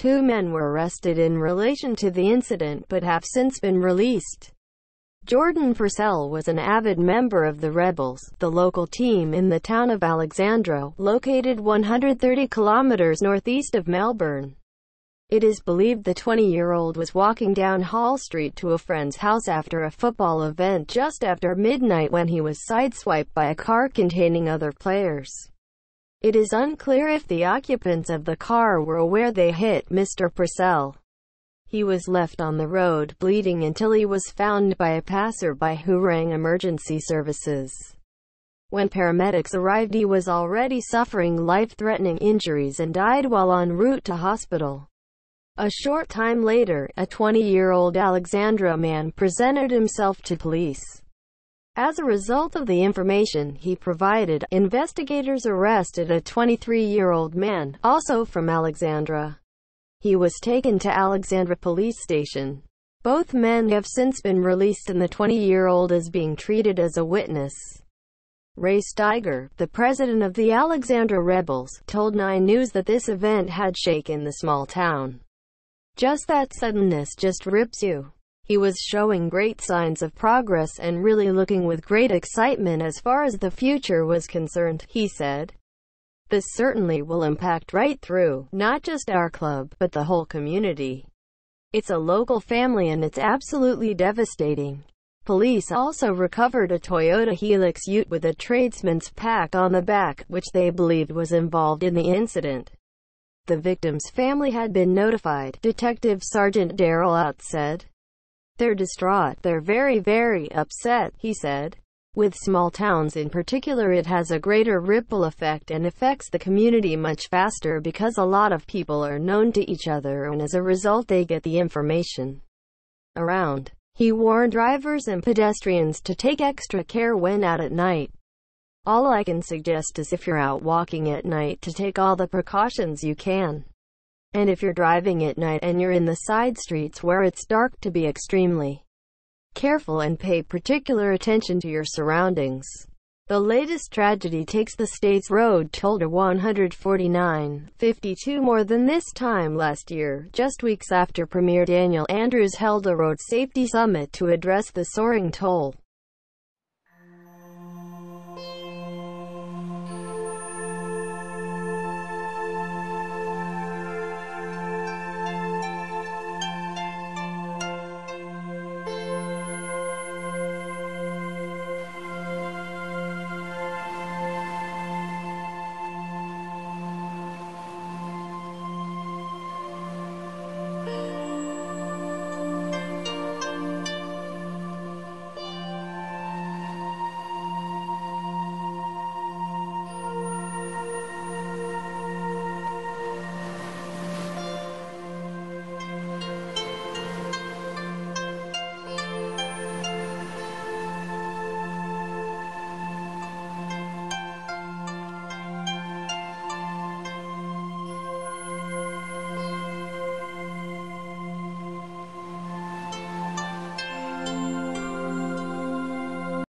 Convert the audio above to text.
Two men were arrested in relation to the incident but have since been released. Jordan Purcell was an avid member of the Rebels, the local team in the town of Alexandra, located 130 kilometers northeast of Melbourne. It is believed the 20-year-old was walking down Hall Street to a friend's house after a football event just after midnight when he was sideswiped by a car containing other players. It is unclear if the occupants of the car were aware they hit Mr. Purcell. He was left on the road bleeding until he was found by a passerby who rang emergency services. When paramedics arrived he was already suffering life-threatening injuries and died while en route to hospital. A short time later, a 20-year-old Alexandra man presented himself to police. As a result of the information he provided, investigators arrested a 23-year-old man, also from Alexandra. He was taken to Alexandra Police Station. Both men have since been released and the 20-year-old is being treated as a witness. Ray Steiger, the president of the Alexandra Rebels, told 9 News that this event had shaken the small town. Just that suddenness just rips you. He was showing great signs of progress and really looking with great excitement as far as the future was concerned, he said. This certainly will impact right through, not just our club, but the whole community. It's a local family and it's absolutely devastating. Police also recovered a Toyota Hilux ute with a tradesman's pack on the back, which they believed was involved in the incident. The victim's family had been notified, Detective Sergeant Daryl Out said. They're distraught, they're very very upset, he said. With small towns in particular it has a greater ripple effect and affects the community much faster because a lot of people are known to each other and as a result they get the information around. He warned drivers and pedestrians to take extra care when out at night. All I can suggest is if you're out walking at night to take all the precautions you can. And if you're driving at night and you're in the side streets where it's dark to be extremely careful and pay particular attention to your surroundings. The latest tragedy takes the state's road toll to 149, 52 more than this time last year, just weeks after Premier Daniel Andrews held a road safety summit to address the soaring toll.